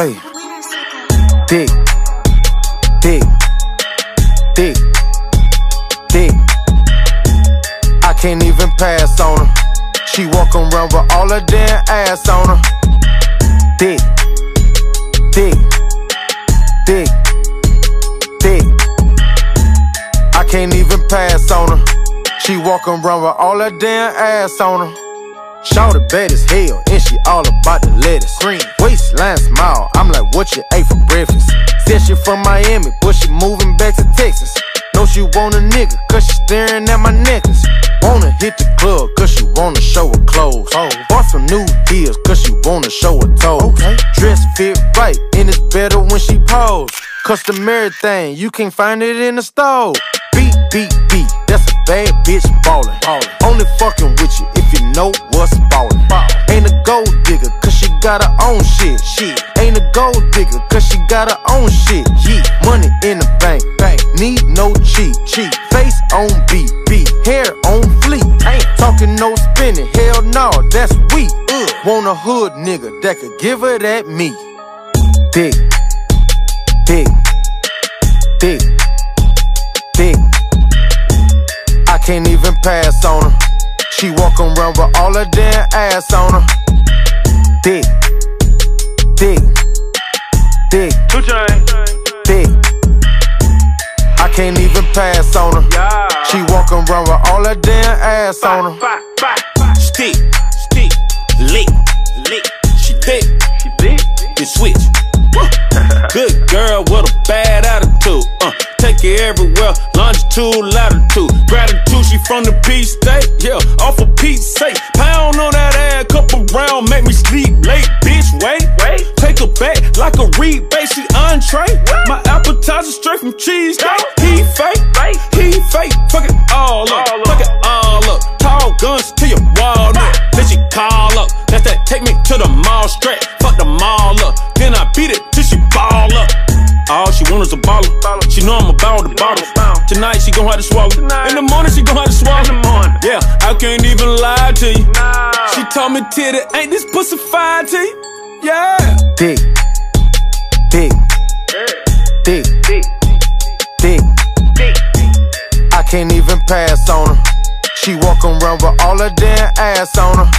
Hey. Dick. Dick. Dick. Dick. I can't even pass on her. She walk around with all her damn ass on her. Dick. Dick. Dick. Dick. I can't even pass on her. She walk around with all her damn ass on her. The bad as hell, and she all about the lettuce. Green waistline smile, I'm like, what you ate for breakfast? Said she from Miami, but she moving back to Texas. Know she want a nigga, cause she staring at my necklace. Wanna hit the club, cause she wanna show her clothes. Oh. Bought some new heels, cause she wanna show her toes. Okay. Dress fit right, and it's better when she pose. Customary thing, you can't find it in the store. Beat, beat, beat, that's a bad bitch ballin'. ballin'. Only fucking with you if you know what's ballin'. Ball. Ain't a gold digger, got her own shit. Shit. Ain't a gold digger, cause she got her own shit. Yeah. Money in the bank, bank. Need no cheat, cheat. Face on beat, beat. Hair on fleek. Ain't talking no spinning, hell no, that's weak. Ugh. Want a hood nigga that could give her that meat. Dick. Dick. Dick. Dick. I can't even pass on her. She walk around with all her damn ass on her. Dick. Two Chainz. Dick. I can't even pass on her. She walk around with all her damn ass on her. Stick, stick, lick, lick. She thick, She big. then switch. Good girl with a bad attitude. Uh, take it everywhere, longitude, latitude. Gratitude, she from the P state. Yeah, off of Pete's sake. Back like a rebate, she entree. My appetizer straight from cheese. He fake, Fake. he fake. Fuck it all up, All up. fuck it all up. Tall guns to your walnut. Then she call up. That's that take me to the mall straight. Fuck the mall up. Then I beat it till she ball up. All she want is a baller. Baller. She know I'm about the bottle. Tonight she gon' have to swallow. Tonight. In the morning she gon' have to swallow. In the morning. Yeah, I can't even lie to you. Nah. She told me titty, ain't this pussy fine to you? Yeah. Dick. Yeah. Dick. Big. Dick. I can't even pass on her. She walk around with all her damn ass on her.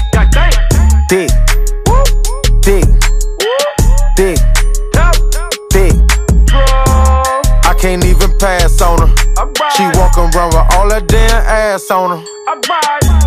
Woo. Dick. Dick. Dick. I can't even pass on her. She walk around with all her damn ass on her.